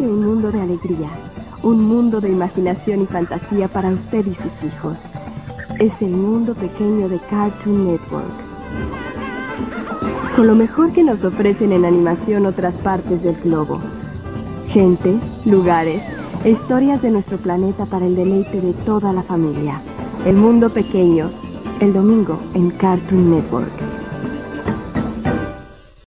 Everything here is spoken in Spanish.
Un mundo de alegría, un mundo de imaginación y fantasía para usted y sus hijos. Es el mundo pequeño de Cartoon Network. Con lo mejor que nos ofrecen en animación otras partes del globo. Gente, lugares, historias de nuestro planeta para el deleite de toda la familia. El mundo pequeño, el domingo en Cartoon Network.